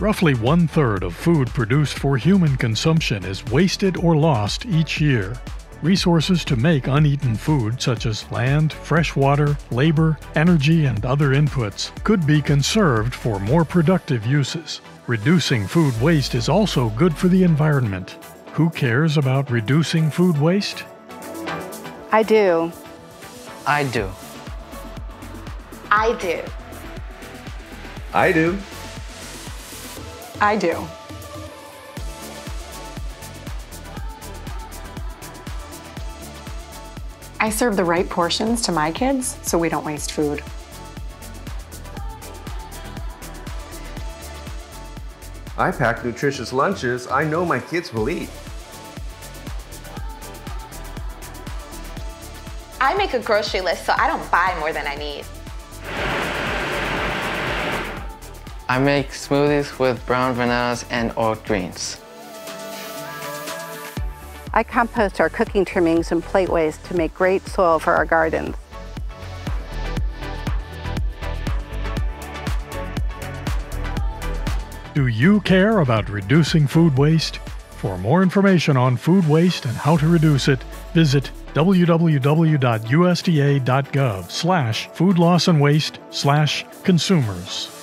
Roughly one third of food produced for human consumption is wasted or lost each year. Resources to make uneaten food, such as land, fresh water, labor, energy, and other inputs, could be conserved for more productive uses. Reducing food waste is also good for the environment. Who cares about reducing food waste? I do. I do. I do. I do. I do. I serve the right portions to my kids so we don't waste food. I pack nutritious lunches I know my kids will eat. I make a grocery list so I don't buy more than I need. I make smoothies with brown bananas and oat greens. I compost our cooking trimmings and plate waste to make great soil for our gardens. Do you care about reducing food waste? For more information on food waste and how to reduce it, visit www.usda.gov slash food loss and waste slash consumers.